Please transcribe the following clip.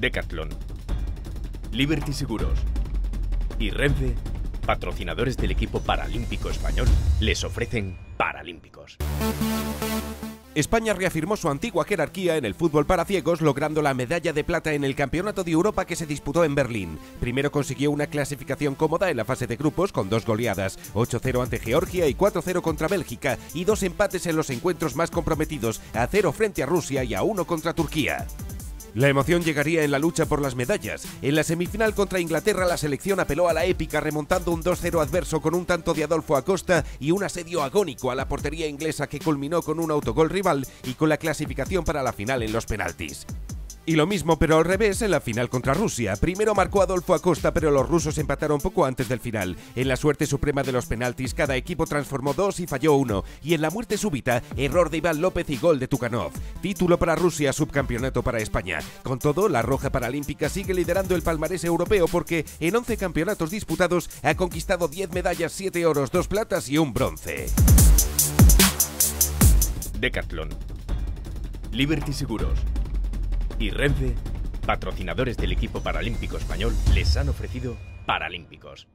Decathlon, Liberty Seguros y Renfe, patrocinadores del equipo paralímpico español, les ofrecen Paralímpicos. España reafirmó su antigua jerarquía en el fútbol para ciegos, logrando la medalla de plata en el Campeonato de Europa que se disputó en Berlín. Primero consiguió una clasificación cómoda en la fase de grupos con dos goleadas, 8-0 ante Georgia y 4-0 contra Bélgica, y dos empates en los encuentros más comprometidos, a 0 frente a Rusia y a 1 contra Turquía. La emoción llegaría en la lucha por las medallas. En la semifinal contra Inglaterra la selección apeló a la épica remontando un 2-0 adverso con un tanto de Adolfo Acosta y un asedio agónico a la portería inglesa que culminó con un autogol rival y con la clasificación para la final en los penaltis. Y lo mismo, pero al revés, en la final contra Rusia. Primero marcó Adolfo Acosta, pero los rusos empataron poco antes del final. En la suerte suprema de los penaltis, cada equipo transformó dos y falló uno. Y en la muerte súbita, error de Iván López y gol de Tukanov. Título para Rusia, subcampeonato para España. Con todo, la Roja Paralímpica sigue liderando el palmarés europeo porque en 11 campeonatos disputados ha conquistado 10 medallas, 7 oros, 2 platas y un bronce. Decathlon, Liberty Seguros y Renfe, patrocinadores del equipo paralímpico español, les han ofrecido Paralímpicos.